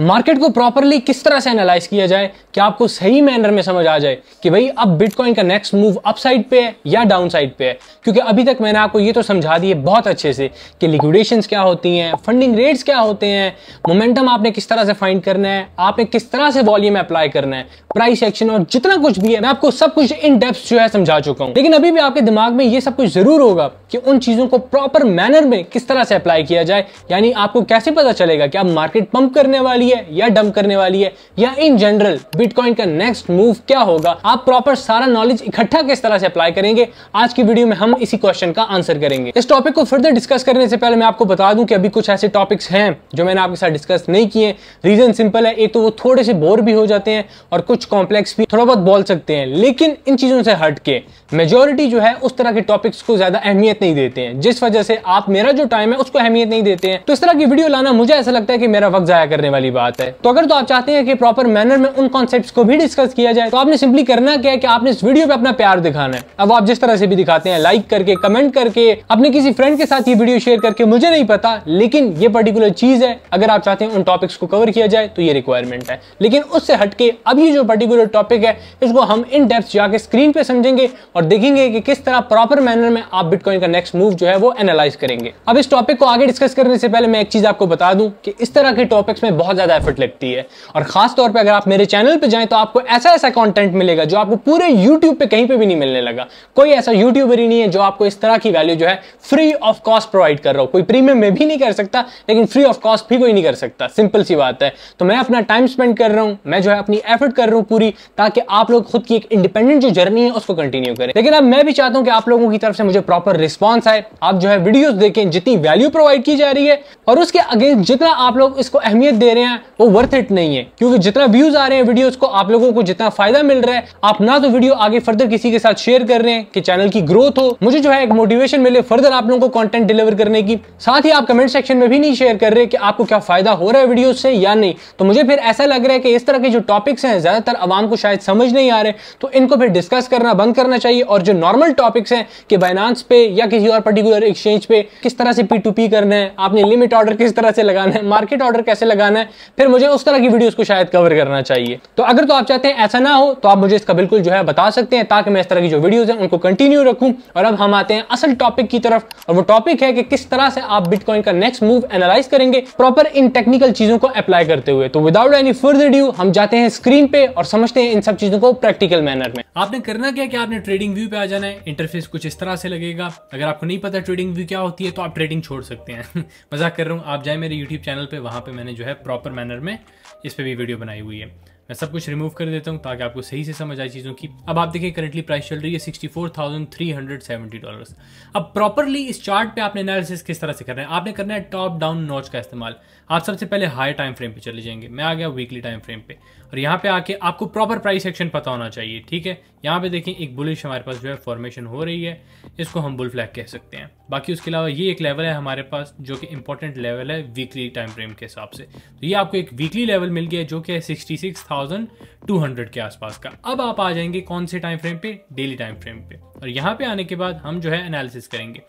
Market को properly किस तरह से एनालाइज किया जाए, कि आपको सही मैनर में समझ आ जाए कि भाई अब बिटकॉइन का नेक्स्ट मूव अप साइड पे है या डाउन साइड पे है? क्योंकि अभी तक मैंने आपको ये तो समझा दिए बहुत अच्छे से कि लिक्विडेशंस क्या होती हैं फंडिंग रेट्स क्या होते हैं मोमेंटम आपने किस तरह से फाइंड करना है, आपने किस तरह से वॉल्यूम अप्लाई करना है प्राइस एक्शन और जितना कुछ भी है, मैं आपको सब कुछ इन डेप्थ जो है समझा चुका हूँ। लेकिन अभी भी आपके दिमाग में ये सब कुछ ज़रूर होगा कि उन चीज़ों को प्रॉपर मैनर में किस तरह से अप्लाई किया जाए, यानी आपको कैसे पता चलेगा कि आप मार्केट पंप करने वाली है या डंप करने वाली है? या इन जनरल बिटकॉइन का नेक्स्ट मूव क्या होगा? आप प्रॉपर सारा नॉलेज इकट्ठा किस तरह से अप्लाई करेंगे? आज की वीडियो में हम इसी क्वेश्चन का आंसर करेंगे। इस टॉपिक को फर्दर डिस्कस करने से पहले मैं आपको बता दूँ कि अभी कुछ ऐसे टॉपिक्स हैं जो मैंने आपके साथ डिस्कस नहीं किए रीजन सिंपल है, एक तो वो थोड़े से बोर भी हो जाते हैं और कुछ कॉम्प्लेक्स भी थोड़ा बहुत बोल सकते हैं, लेकिन इन चीज़ों से हट के मेजोरिटी जो है उस तरह के टॉपिक्स को ज़्यादा अहमियत नहीं देते हैं। जिस वजह से आप मेरा जो टाइम है उसको अहमियत नहीं देते हैं। तो इस तरह की वीडियो लाना मुझे ऐसा लगता है कि मेरा वक्त जाया करने वाली बात है। तो अगर तो आप चाहते हैं कि प्रॉपर मैनर में उन कॉन्सेप्ट को भी डिस्कस किया जाए तो आपने सिंपली करना क्या है कि आपने इस वीडियो पे अपना प्यार दिखाना है। अब आप जिस तरह से भी दिखाते हैं लाइक करके कमेंट करके, अपने किसी फ्रेंड के साथ ये वीडियो शेयर करके मुझे नहीं पता, लेकिन ये पर्टिकुलर चीज़ है। अगर आप चाहते हैं उन टॉपिक्स को कवर किया जाए तो ये रिक्वायरमेंट है। लेकिन उससे हटके अब ये जो पर्टिकुलर टॉपिक है, इसको हम इन डेप्थ जाके स्क्रीन पे समझेंगे और देखेंगे कि किस तरह प्रॉपर मैनर में आप बिटकॉइन का नेक्स्ट मूव जो है वो एनालाइज करेंगे। अब इस टॉपिक को आगे डिस्कस करने से पहले मैं एक चीज़ आपको बता दूँ कि इस तरह के टॉपिक्स में बहुत ज़्यादा एफर्ट लगती है। और खास तौर पे अगर आप मेरे चैनल पे जाएँ तो आपको ऐसा ऐसा कंटेंट मिलेगा जो आपको पूरे यूट्यूब पे कहीं पे भी नहीं मिलने लगा। कोई ऐसा यूट्यूबर ही नहीं है जो आपको इस तरह की वैल्यू जो है फ्री ऑफ़ कॉस्ट प्रोवाइड कर रहा हो। कोई प्रीमियम में भी नहीं कर सकता, लेकिन फ्री ऑफ़ कॉस्ट भी कोई नहीं कर सकता। सिंपल सी बात है। तो मैं अपना टाइम स्पेंड कर रहा हूँ, मैं जो है अपनी एफर्ट कर रहा हूँ पूरी, ताकि आप लोग खुद की एक इंडिपेंडेंट जो जर्नी है, उसको कंटिन्यू करें। लेकिन अब मैं भी चाहता हूँ कि आप लोगों की तरफ़ से मुझे प्रॉपर रिस्पॉन्स आए, आप जो है वीडियोस देखें, जितनी वैल्यू प्रोवाइड की जा रही है, और उसके अगेंस्ट जितना आप लोग इसको अहमियत दे रहे हैं वो वर्थ इट नहीं है। क्योंकि जितना व्यूज़ आ रहे हैं वीडियोस को, आप लोगों को जितना फ़ायदा मिल रहा है, आप ना तो वीडियो आगे फर्दर किसी के साथ शेयर कर रहे हैं कि चैनल की ग्रोथ हो। मुझे जो है एक मोटिवेशन मिले फर्दर आप लोगों को कंटेंट डिलीवर करने की। साथ ही आप कमेंट सेक्शन में भी नहीं शेयर कर रहे कि आपको क्या फ़ायदा हो रहा है वीडियो से या नहीं। तो मुझे फिर ऐसा लग रहा है कि इस तरह के जो टॉपिक्स हैं, ज़्यादातर आवाम को शायद समझ नहीं आ रहे तो इनको फिर डिस्कस करना बंद करना चाहिए। और जो नॉर्मल टॉपिक्स हैं कि बाइनांस पे या किसी और पर्टिकुलर एक्सचेंज पे किस तरह से पी टू पी करना है, आपने लिमिट ऑर्डर किस तरह से लगाना है मार्केट ऑर्डर कैसे लगाना है फिर मुझे उस तरह की वीडियोस को शायद कवर करना चाहिए। तो अगर तो आप चाहते हैं ऐसा ना हो तो आप मुझे इसका बिल्कुल जो है बता सकते हैं ताकि मैं इस तरह की जो वीडियोस हैं उनको कंटिन्यू रखूँ। और अब हम आते हैं असल टॉपिक की तरफ़। और वो टॉपिक है कि किस तरह से आप बिटकॉइन का नेक्स्ट मूव एनालाइज करेंगे प्रॉपर इन टेक्निकल चीज़ों को अप्लाई करते हुए। तो विदाउट एनी फर्दर ड्यू हम जाते हैं स्क्रीन पे और समझते हैं इन सब चीज़ों को प्रैक्टिकल मैनर में। आपने करना क्या कि आपने ट्रेडिंग व्यू पे आ जाना है इंटरफेस कुछ इस तरह से लगेगा। अगर आपको नहीं पता ट्रेडिंग व्यू क्या होती है तो आप ट्रेडिंग छोड़ सकते हैं। मज़ाक कर रहा हूँ, आप जाए मेरे यूट्यूब चैनल पे, वहाँ पे मैंने जो है प्रॉपर मैनर में इस पर भी वीडियो बनाई हुई है। मैं सब कुछ रिमूव कर देता हूँ ताकि आपको सही से समझ आए चीज़ों की। अब आप देखिए करंटली प्राइस चल रही है sixty four thousand three hundred seventy dollar अब प्रॉपरली इस चार्ट पे आपने एनालिसिस किस तरह से करना है? आपने करना है टॉप डाउन नॉच का इस्तेमाल। आप सबसे पहले हाई टाइम फ्रेम पे चले जाएँगे। मैं आ गया वीकली टाइम फ्रेम पे। और यहाँ पे आके आपको प्रॉपर प्राइस एक्शन पता होना चाहिए, ठीक है? यहाँ पे देखें एक बुलिश हमारे पास जो है फॉर्मेशन हो रही है। इसको हम बुल फ्लैग कह सकते हैं। बाकी उसके अलावा ये एक लेवल है हमारे पास जो कि इंपॉर्टेंट लेवल है वीकली टाइम फ्रेम के हिसाब से। तो ये आपको एक वीकली लेवल मिल गया जो कि है sixty six thousand two hundred के आसपास का। अब आप आ जाएँगे कौन से टाइम फ्रेम पे? डेली टाइम फ्रेम पे। और यहाँ पे आने के बाद हम जो है एनालिसिस करेंगे।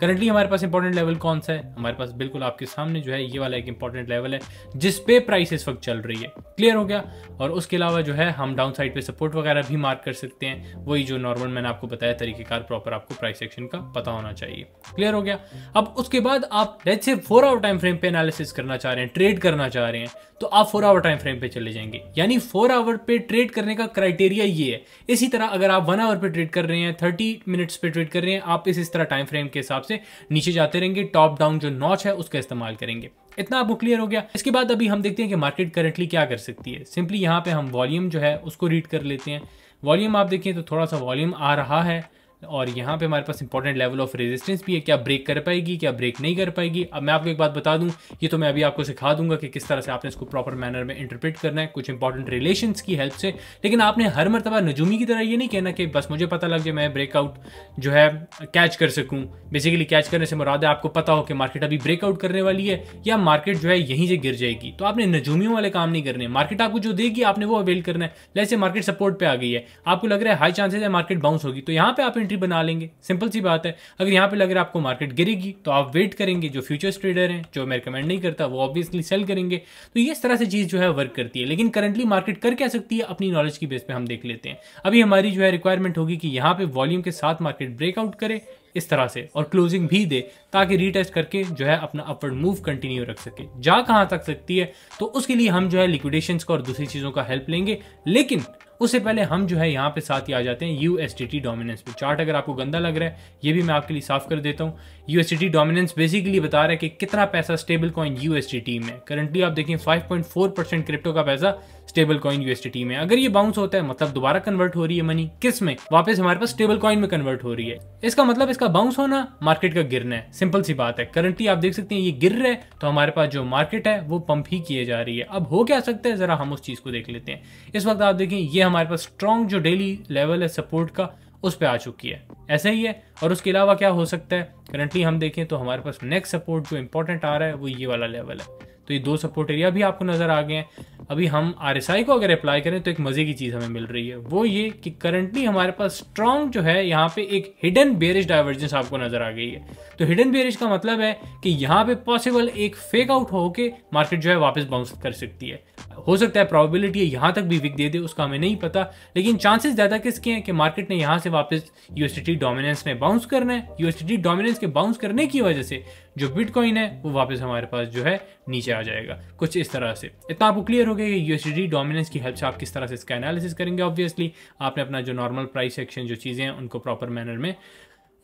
करंटली हमारे पास इंपॉर्टेंट लेवल कौन सा है? हमारे पास बिल्कुल आपके सामने जो है ये वाला एक इंपॉर्टेंट लेवल है, जिस पे प्राइस इस वक्त चल रही है। क्लियर हो गया? और उसके अलावा जो है, हम डाउन साइड पे सपोर्ट वगैरह भी मार्क कर सकते हैं। वही जो नॉर्मल मैंने आपको बताया, तरीकेकार प्रॉपर आपको प्राइस सेक्शन का पता होना चाहिए। क्लियर हो गया? अब उसके बाद आप लेट्स से फोर आवर टाइम फ्रेम पे एनालिसिस करना चाह रहे हैं ट्रेड करना चाह रहे हैं तो आप फोर आवर टाइम फ्रेम पे चले जाएँगे। यानी फोर आवर पे ट्रेड करने का क्राइटेरिया ये है। इसी तरह अगर आप वन आवर पे ट्रेड कर रहे हैं थर्टी मिनट्स पे ट्रेड कर रहे हैं, आप इस इस तरह टाइम फ्रेम के हिसाब से नीचे जाते रहेंगे। टॉप डाउन जो नॉच है, उसका इस्तेमाल करेंगे। इतना आपको क्लियर हो गया। इसके बाद अभी हम देखते हैं कि मार्केट करंटली क्या कर सकती है। सिंपली यहाँ पे हम वॉल्यूम जो है, उसको रीड कर लेते हैं। वॉल्यूम आप देखें तो थोड़ा सा वॉल्यूम आ रहा है। और यहाँ पे हमारे पास इंपॉर्टेंट लेवल ऑफ़ रेजिस्टेंस भी है। क्या ब्रेक कर पाएगी, क्या ब्रेक नहीं कर पाएगी? अब मैं आपको एक बात बता दूँ, ये तो मैं अभी आपको सिखा दूँगा कि किस तरह से आपने इसको प्रॉपर मैनर में इंटरप्रेट करना है, कुछ इंपॉर्टेंट रिलेशन की हेल्प से। लेकिन आपने हर मरतबा नजूमी की तरह ये नहीं कहना कि बस मुझे पता लग जाए, मैं ब्रेकआउट जो है कैच कर सकूँ। बेसिकली कैच करने से मुराद है आपको पता हो कि मार्केट अभी ब्रेकआउट करने वाली है, या मार्केट जो है यहीं से गिर जाएगी। तो आपने नजूमियों वाले काम नहीं करने। मार्केट आपको जो देगी, आपने वो अवेल करना है। जैसे मार्केट सपोर्ट पर आ गई है। आपको लग रहा है हाई चांसेस है मार्केट बाउंस होगी। तो यहाँ पे आप एंट्री बना लेंगे। सिंपल सी बात है। अगर यहाँ पे लग रहा है आपको मार्केट गिरेगी तो आप वेट करेंगे। जो फ्यूचर्स ट्रेडर हैं, जो मैं रिकमेंड नहीं करता, वो ऑब्वियसली सेल करेंगे। तो ये इस तरह से चीज़ जो है वर्क करती है। लेकिन करंटली मार्केट कर क्या सकती है, अपनी नॉलेज की बेस पे हम देख लेते हैं। अभी हमारी जो है रिक्वायरमेंट होगी कि यहाँ पे वॉल्यूम के साथ मार्केट ब्रेकआउट करे, इस तरह से, और क्लोजिंग भी दे, ताकि रीटेस्ट करके जो है अपना अपवर्ड मूव कंटिन्यू रख सके। जा कहाँ तक सकती है तो उसके लिए हम जो है लिक्विडेशन का और दूसरी चीज़ों का हेल्प लेंगे। लेकिन उससे पहले हम जो है यहाँ पे साथ ही आ जाते हैं यू एस डोमिनेंस पे। चार्ट अगर आपको गंदा लग रहा है, ये भी मैं आपके लिए साफ़ कर देता हूँ। यू एस डोमिनेंस बेसिकली बता रहा है कि कितना पैसा स्टेबल कॉइन यू में करंटली आप देखें 5.4 परसेंट क्रिप्टो का पैसा स्टेबल कॉइन यूएसटी में। अगर ये बाउंस होता है मतलब दोबारा कन्वर्ट हो रही है मनी किसमें? वापस हमारे पास स्टेबल कॉइन में कन्वर्ट हो रही है। इसका मतलब इसका बाउंस होना मार्केट का गिरना है। सिंपल सी बात है। करंटली आप देख सकते हैं ये गिर रहा तो हमारे पास जो मार्केट है, वो पंप ही किए जा रही है। अब हो क्या सकता है? जरा हम उस चीज़ को देख लेते हैं। इस वक्त आप देखें, ये हमारे पास स्ट्रॉन्ग जो डेली लेवल है सपोर्ट का, उस पर आ चुकी है। ऐसा ही है। और उसके अलावा क्या हो सकता है? करंटली हम देखें तो हमारे पास नेक्स्ट सपोर्ट जो इंपॉर्टेंट आ रहा है, वो ये वाला लेवल है। तो ये दो सपोर्ट एरिया भी आपको नज़र आ गए हैं। अभी हम आरएसआई को अगर अप्लाई करें तो एक मज़े की चीज़ हमें मिल रही है। वो ये कि करंटली हमारे पास स्ट्रॉन्ग जो है, यहाँ पे एक हिडन बेरिश डाइवर्जेंस आपको नज़र आ गई है। तो हिडन बेरिश का मतलब है कि यहाँ पे पॉसिबल एक फेक आउट होके मार्केट जो है वापस बाउंस कर सकती है। हो सकता है प्रॉबिलिटी यहाँ तक भी विक दे दे, उसका हमें नहीं पता, लेकिन चांसेस ज़्यादा किसके हैं कि मार्केट ने यहाँ से वापस यूएसटी डोमिनेंस में बाउंस करना है। यूएसटी डोमिनेंस के बाउंस करने की वजह से जो बिटकॉइन है, वो वापस हमारे पास जो है, नीचे आ जाएगा। कुछ इस तरह से। इतना आपको क्लियर हो गया कि यूएसडी डोमिनेंस की हेल्प से आप किस तरह से इसका एनालिसिस करेंगे ऑब्वियसली आपने अपना जो नॉर्मल प्राइस एक्शन जो चीज़ें हैं, उनको प्रॉपर मैनर में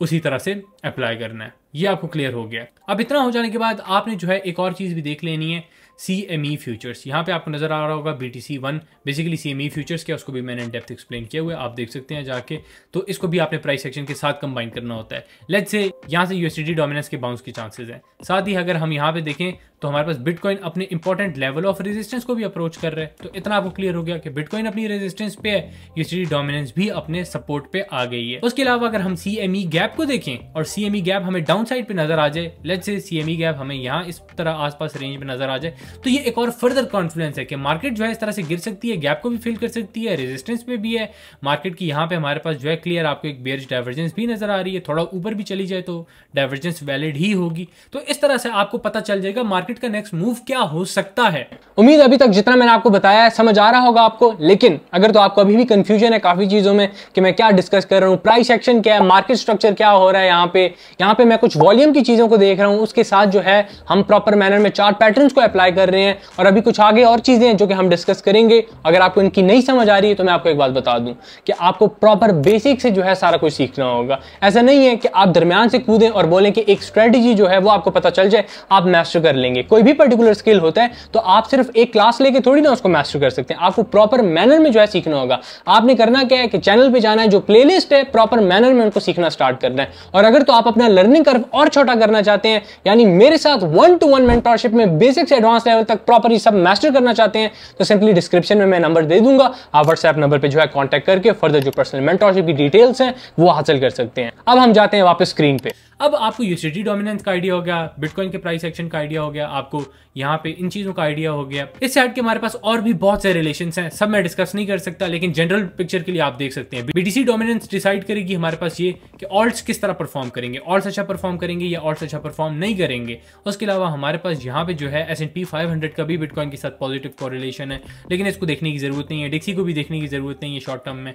उसी तरह से अप्लाई करना है। ये आपको क्लियर हो गया। अब इतना हो जाने के बाद आपने जो है, एक और चीज़ भी देख लेनी है। सी एम ई फ्यूचर्स यहाँ पे आपको नज़र आ रहा होगा B T C one basically C M E futures क्या, उसको भी मैंने डेप्थ एक्सप्लेन किया हुआ है, आप देख सकते हैं जाके। तो इसको भी आपने प्राइस सेक्शन के साथ कंबाइन करना होता है। लेट से यहाँ से यूएसडी डोमिनेंस के बाउंस के चांसेस हैं। साथ ही अगर हम यहाँ पे देखें तो हमारे पास बिटकॉइन अपने इंपॉर्टेंट लेवल ऑफ़ रेजिस्टेंस को भी अप्रोच कर रहे हैं। तो इतना आपको क्लियर हो गया कि बिटकॉइन अपनी रेजिस्टेंस पे है यूएसडी डोमिनेंस भी अपने सपोर्ट पे आ गई है। उसके अलावा अगर हम सी एम ई गैप को देखें, और सी एम ई गैप हमें डाउन साइड पे नज़र आ जाए लेट से सी एम ई गैप हमें यहाँ इस तरह आसपास रेंज में नज़र आ जाए तो ये एक और फर्दर कॉन्फिडेंस है कि मार्केट जो है इस तरह से गिर सकती है गैप को भी फिल कर सकती है रेजिस्टेंस पे भी है। मार्केट की यहाँ पे हमारे पास जो है क्लियर आपको एक बेरिश डाइवर्जेंस भी नज़र आ रही है। थोड़ा ऊपर भी चली जाए तो डाइवर्जेंस वैलिड ही होगी। तो इस तरह से आपको पता चल जाएगा मार्केट का नेक्स्ट मूव क्या हो सकता है। उम्मीद अभी तक जितना मैंने आपको बताया है, समझ आ रहा होगा आपको, लेकिन अगर तो आपको अभी भी कंफ्यूजन है काफ़ी चीज़ों में कि मैं क्या डिस्कस कर रहा हूँ प्राइस एक्शन क्या है मार्केट स्ट्रक्चर क्या हो रहा है यहाँ पे यहाँ पे मैं कुछ वॉल्यूम की चीज़ों को देख रहा हूँ, उसके साथ जो है हम प्रॉपर मैनर में चार्ट पैटर्न को अप्लाई कर रहे हैं। और अभी कुछ आगे और चीज़ें हैं जो कि हम डिस्कस करेंगे। अगर आपको इनकी नहीं समझ आ रही है तो मैं आपको एक बात बता दूँ कि आपको प्रॉपर बेसिक से जो है सारा कुछ सीखना होगा। ऐसा नहीं है कि आप दरमियान से कूदें और बोलें कि एक स्ट्रेटेजी जो है वो आपको पता चल जाए, आप मास्टर कर लेंगे। कोई भी पर्टिकुलर स्किल होता है तो आप सिर्फ़ एक क्लास लेके थोड़ी ना उसको मास्टर कर सकते हैं। आपको प्रॉपर मैनर में जो है सीखना होगा। आपने करना क्या है कि चैनल पे जाना है, जो प्लेलिस्ट है प्रॉपर मैनर में उनको सीखना स्टार्ट करना है। और अगर तो आप अपना लर्निंग कर्व और छोटा करना चाहते हैं, यानी मेरे साथ वन टू वन मेंटरशिप में बेसिक से एडवांस लेवल तक प्रॉपर सब मास्टर करना चाहते हैं तो सिंपली डिस्क्रिप्शन में मैं नंबर दे दूँगा। आप व्हाट्सएप नंबर पे जो है कांटेक्ट करके फर्दर जो पर्सनल मेंटरशिप की डिटेल्स हैं, वो हासिल कर सकते हैं। अब हम जाते हैं वापस स्क्रीन पे। अब आपको यूसिटी डोमिनेंस का आइडिया हो गया बिटकॉइन के प्राइस एक्शन का आइडिया हो गया, आपको यहाँ पे इन चीज़ों का आइडिया हो गया। इस साइड के हमारे पास और भी बहुत सारे रिलेशन हैं, सब मैं डिस्कस नहीं कर सकता, लेकिन जनरल पिक्चर के लिए आप देख सकते हैं। बीटीसी डोमिनेंस डिसाइड करेगी हमारे पास ये कि ऑल्ट्स किस तरह परफॉर्म करेंगे ऑल्ट्स अच्छा परफॉर्म करेंगे या ऑल्ट्स अच्छा परफॉर्म नहीं करेंगे। उसके अलावा हमारे पास यहाँ पे जो है S and P five hundred का भी बिटकॉइन के साथ पॉजिटिव कॉरिलेशन है। लेकिन इसको देखने की ज़रूरत नहीं है डिक्सी को भी देखने की ज़रूरत नहीं है शॉर्ट टर्म में।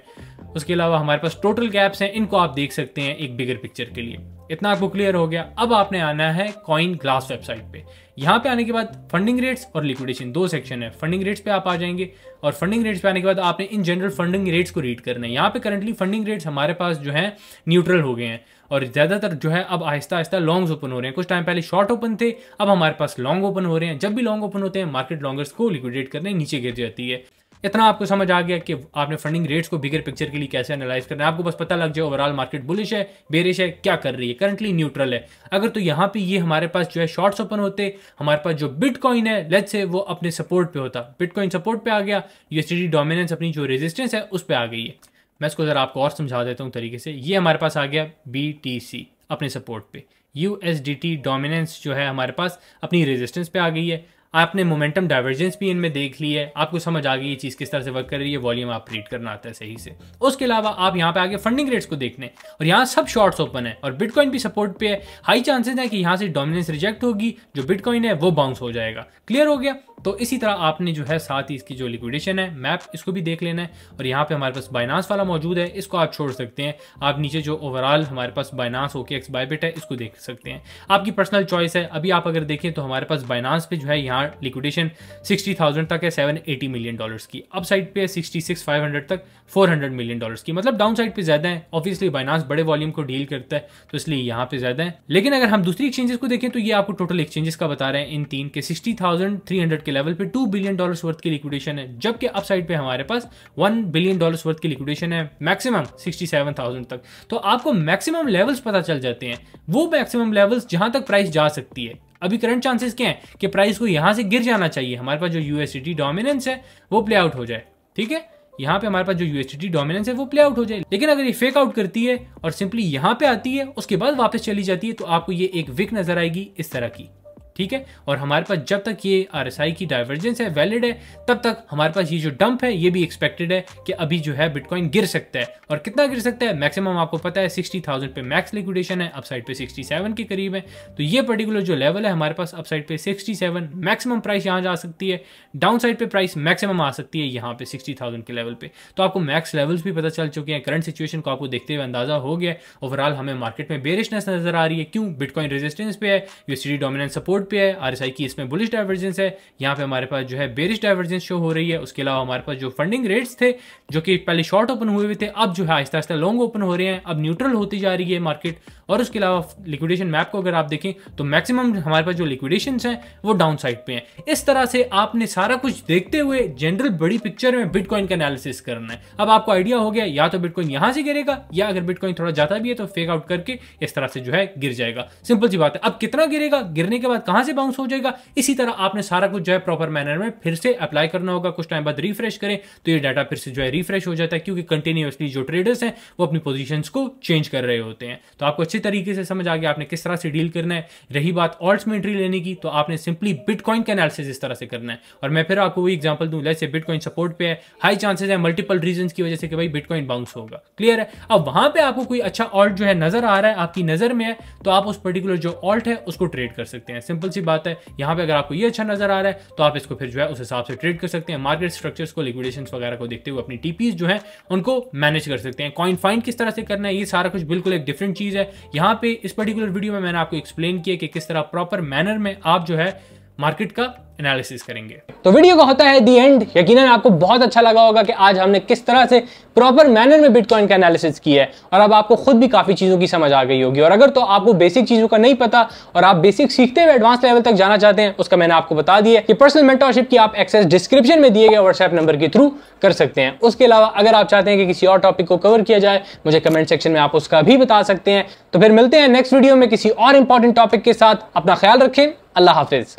उसके अलावा हमारे पास टोटल गैप्स हैं, इनको आप देख सकते हैं एक बिगर पिक्चर के लिए। इतना आपको क्लियर हो गया। अब आपने आना है कॉइन ग्लास वेबसाइट पे। यहाँ पे आने के बाद फंडिंग रेट्स और लिक्विडेशन दो सेक्शन है। फंडिंग रेट्स पे आप आ जाएँगे और फंडिंग रेट्स पे आने के बाद आपने इन जनरल फंडिंग रेट्स को रीड करना है। यहाँ पे करंटली फंडिंग रेट्स हमारे पास जो है न्यूट्रल हो गए हैं और ज़्यादातर जो है अब आहिस्ता आहिस्ता लॉन्ग्स ओपन हो रहे हैं। कुछ टाइम पहले शॉर्ट ओपन थे, अब हमारे पास लॉन्ग ओपन हो रहे हैं। जब भी लॉन्ग ओपन होते हैं मार्केट लॉन्गर्स को लिक्विडेट करने नीचे गिर जाती है। इतना आपको समझ आ गया कि आपने फंडिंग रेट्स को बिगर पिक्चर के लिए कैसे एनालाइज करना है। आपको बस पता लग जाए ओवरऑल मार्केट बुलिश है बेरिश है, क्या कर रही है? करंटली न्यूट्रल है। अगर तो यहाँ पे ये हमारे पास जो है शॉर्ट्स ओपन होते, हमारे पास जो बिटकॉइन है लेट से वो अपने सपोर्ट पे होता। बिटकॉइन सपोर्ट पे आ गया यूएसडी डोमिनेंस अपनी जो रेजिस्टेंस है, उस पर आ गई है। मैं इसको ज़रा आपको और समझा देता हूँ तरीके से। ये हमारे पास आ गया BTC अपने सपोर्ट पे। यू डोमिनेंस जो है हमारे पास अपनी रेजिस्टेंस पे आ गई है। आपने मोमेंटम डाइवर्जेंस भी इनमें देख ली है। आपको समझ आ गई ये चीज़ किस तरह से वर्क कर रही है वॉल्यूम आप रीड करना आता है सही से। उसके अलावा आप यहाँ पे आगे फंडिंग रेट्स को देखने, और यहाँ सब शॉर्ट्स ओपन है, और बिटकॉइन भी सपोर्ट पे है। हाई चांसेस है कि यहाँ से डोमिनेंस रिजेक्ट होगी, जो बिटकॉइन है, वो बाउंस हो जाएगा। क्लियर हो गया? तो इसी तरह आपने जो है, साथ ही इसकी जो लिक्विडेशन है मैप इसको भी देख लेना है, और यहाँ पे हमारे पास बाइनास वाला मौजूद है, इसको आप छोड़ सकते हैं। आप नीचे जो ओवरऑल हमारे पास बाइनास ओके एक्स बायबिट है, इसको देख सकते हैं। आपकी पर्सनल चॉइस है। अभी आप अगर देखें तो हमारे पास बाइनास पे जो है, यहाँ लिक्विडेशन सिक्सटी थाउज़ेंड तक है सेवन एटी मिलियन डॉलर्स की। अप साइड पे फाइव हंड्रेड तक फोर हंड्रेड मिलियन डॉलर्स की। मतलब डाउन साइड पे ज़्यादा है। ऑब्वियसली बाइनास बड़े वॉल्यूम को डील करता है तो इसलिए यहाँ पे ज़्यादा है। लेकिन अगर हम दूसरी एक्सचेंजेस को देखें तो ये आपको टोटल एक्सचेंजेस का बता रहे हैं इन तीन के। सिक्सटी के लेवल पे टू बिलियन डॉलर्स वर्थ की लिक्विडेशन है, जबकि अप साइड पे हमारे पास वन बिलियन डॉलर वर्थ की लिक्विडेशन है मैक्सिमम सिक्सटी तक। तो आपको मैक्सिमम लेवल्स पता चल जाते हैं। वो मैक्सिमम लेवल्स जहाँ तक प्राइस जा सकती है। अभी करंट चांसेस क्या है? कि प्राइस को यहाँ से गिर जाना चाहिए। हमारे पास जो यूएसडी डोमिनेंस है, वो प्ले आउट हो जाए। ठीक है? यहाँ पे हमारे पास जो यूएसडी डोमिनेंस है, वो प्ले आउट हो जाए। लेकिन अगर ये फेक आउट करती है और सिंपली यहाँ पे आती है, उसके बाद वापस चली जाती है तो आपको ये एक विक नज़र आएगी इस तरह की। ठीक है? और हमारे पास जब तक ये RSI की डाइवर्जेंस है वैलिड है, तब तक हमारे पास ये जो डंप है, ये भी एक्सपेक्टेड है कि अभी जो है बिटकॉइन गिर सकता है। और कितना गिर सकता है? मैक्सिमम आपको पता है सिक्सटी थाउज़ेंड पे मैक्स लिक्विडेशन है अपसाइड पे सिक्सटी सेवन के करीब है। तो ये पर्टिकुलर जो लेवल है, हमारे पास अपसाइड पे सिक्सटी सेवन मैक्सिमम प्राइस यहाँ जा सकती है। डाउन साइड पे प्राइस मैक्सिमम आ सकती है यहाँ पे सिक्सटी थाउज़ेंड के लेवल पे। तो आपको मैक्स लेवल्स भी पता चल चुके हैं। करंट सिचुएशन को आपको देखते हुए अंदाज़ा हो गया। ओवरऑल हमें मार्केट में बेरिशनेस नज़र आ रही है। क्यों? बिटकॉइन रेजिस्टेंस पे है। यूएसडी डोमिनेंस सपोर्ट पे है आर की इसमें बुलिश डाइवर्जेंस है, यहाँ पे हमारे पास जो है बेरिश डाइवर्जेंस शो हो रही है, उसके अलावा हमारे पास जो फंडिंग रेट्स थे, जो कि पहले शॉर्ट ओपन हुए हुए थे, अब जो है आहिस्ता आहिस्ता लॉन्ग ओपन हो रहे हैं, अब न्यूट्रल होती जा रही है मार्केट और उसके अलावा लिक्विडेशन मैप को अगर आप देखें तो मैक्सिमम हमारे पास जो लिक्विडेशन हैं, वो डाउन साइड पे हैं। इस तरह से आपने सारा कुछ देखते हुए जनरल बड़ी पिक्चर में बिटकॉइन का एनालिसिस करना है। अब आपको आइडिया हो गया, या तो बिटकॉइन यहाँ से गिरेगा, या अगर बिटकॉइन थोड़ा जाता भी है तो फेक आउट करके इस तरह से जो है गिर जाएगा। सिंपल सी बात है, अब कितना गिरेगा, गिरने के बाद कहाँ से बाउंस हो जाएगा। इसी तरह आपने सारा कुछ जो है प्रॉपर मैनर में फिर से अप्लाई करना होगा। कुछ टाइम बाद रिफ्रेश करें तो ये डाटा फिर से जो है रिफ्रेश हो जाता है, क्योंकि कंटिन्यूसली जो ट्रेडर्स हैं, वो अपनी पोजिशन को चेंज कर रहे होते हैं। तो आपको अच्छे तरीके से समझ आ गया आपने किस तरह से डील करना है। रही बात ऑल्ट्स में एंट्री लेने की तो आपने सिंपली बिटकॉइन का एनालिसिस इस तरह से करना है। और मैं फिर आपको वही एग्जांपल दूँ लेट्स से बिटकॉइन सपोर्ट पे है। हाई चांसेस है मल्टीपल रीजन की वजह से कि भाई बिटकॉइन बाउंस होगा। क्लियर है? अब वहाँ पे आपको कोई अच्छा ऑल्ट जो है नज़र आ रहा है, आपकी नज़र में है तो आप उस पर्टिकुलर जो ऑल्ट है, उसको ट्रेड कर सकते हैं। सिंपल सी बात है, यहाँ पे अगर आपको ये अच्छा नज़र आ रहा है तो आप इसको फिर जो है उस हिसाब से ट्रेड कर सकते हैं। मार्केट स्ट्रक्चर्स को लिक्विडेशन वगैरह को देखते हुए अपनी टीपीज जो है, उनको मैनेज कर सकते हैं। कॉइन फाइंड किस तरह से करना है, ये सारा कुछ बिल्कुल एक डिफरेंट चीज़ है। यहाँ पे इस पर्टिकुलर वीडियो में मैंने आपको एक्सप्लेन किया कि किस तरह प्रॉपर मैनर में आप जो है मार्केट का एनालिसिस करेंगे। तो वीडियो का होता है दी एंड यकीनन आपको बहुत अच्छा लगा होगा कि आज हमने किस तरह से प्रॉपर मैनर में बिटकॉइन का एनालिसिस किया है और अब आपको खुद भी काफ़ी चीज़ों की समझ आ गई होगी। और अगर तो आपको बेसिक चीज़ों का नहीं पता और आप बेसिक सीखते हुए एडवांस लेवल तक जाना चाहते हैं, उसका मैंने आपको बता दिया कि पर्सनल मेंटरशिप की आप एक्सेस डिस्क्रिप्शन में दिए गए व्हाट्सएप नंबर के थ्रू कर सकते हैं। उसके अलावा अगर आप चाहते हैं कि किसी और टॉपिक को कवर किया जाए, मुझे कमेंट सेक्शन में आप उसका भी बता सकते हैं। तो फिर मिलते हैं नेक्स्ट वीडियो में किसी और इंपॉर्टेंट टॉपिक के साथ। अपना ख्याल रखें। अल्लाह हाफिज।